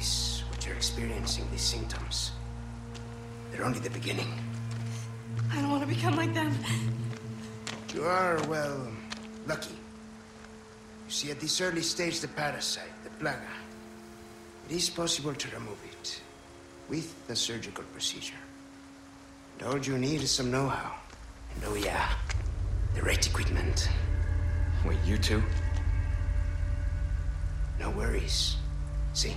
This, what you're experiencing, these symptoms, they're only the beginning. I don't want to become like them. You are, well, lucky. You see, at this early stage, the parasite, the plaga, it is possible to remove it with a surgical procedure. And all you need is some know-how. And oh yeah, the right equipment. Wait, you two? No worries. See,